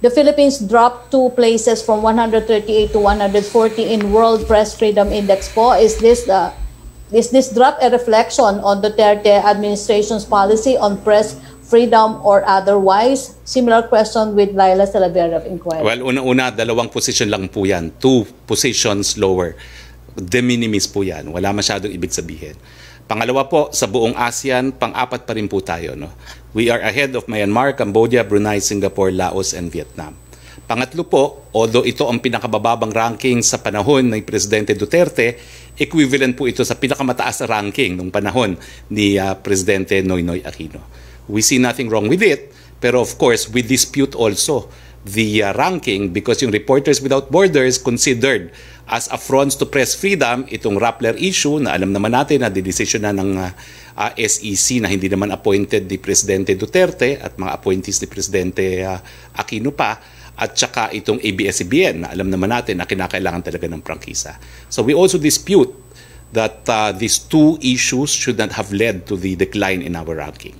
the Philippines dropped two places from 138 to 140 in World Press Freedom Index po. Is this the is this drop a reflection on Duterte administration's policy on press freedom or otherwise? Similar question with Laila Salavera of Inquiry. Well, una-una, dalawang position lang po yan. Two positions lower. De minimis po yan. Wala masyadong ibig sabihin. Pangalawa po, sa buong ASEAN, pang-apat pa rin po tayo. No? We are ahead of Myanmar, Cambodia, Brunei, Singapore, Laos, and Vietnam. Pangatlo po, although ito ang pinakabababang ranking sa panahon ni Presidente Duterte, equivalent po ito sa pinakamataas na ranking nung panahon ni uh, Presidente Noynoy Aquino. We see nothing wrong with it, pero of course, we dispute also the uh, ranking because yung Reporters Without Borders considered as affronts to press freedom itong Rappler issue na alam naman natin na didesisyon na ng uh, uh, SEC na hindi naman appointed ni Presidente Duterte at mga appointees ni Presidente uh, Aquino pa at saka itong ABS-CBN na alam naman natin na kinakailangan talaga ng prangkisa. So we also dispute that uh, these two issues should not have led to the decline in our ranking.